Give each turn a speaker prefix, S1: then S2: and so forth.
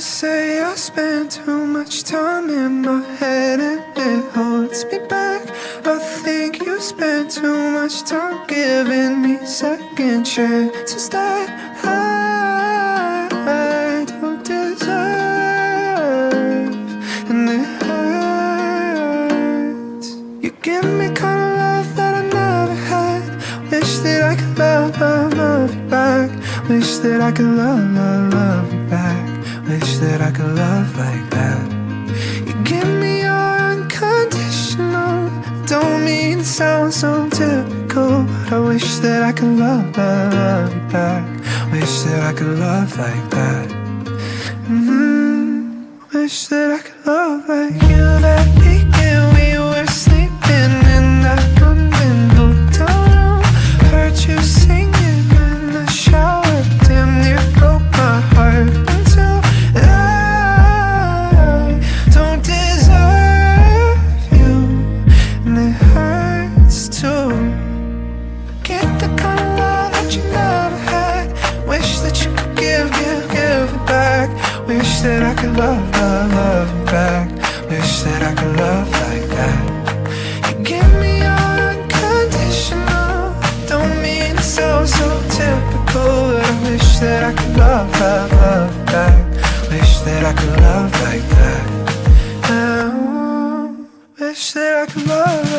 S1: say I spend too much time in my head and it holds me back. I think you spend too much time giving me second chances that I don't deserve, and it hurts. You give me kind of love that I never had. Wish that I could love, love, love you back. Wish that I could love, love, love you back. Wish that I could love like that. You give me your unconditional. Don't mean to sound so typical, but I wish that I could love, love, love you back. Wish that I could love like that. hmm Wish that I could love like you. That that I could love, love, love you back. Wish that I could love like that. You give me unconditional. Don't mean to sound so typical, but I wish that I could love, love, love you back. Wish that I could love like that. I wish that I could love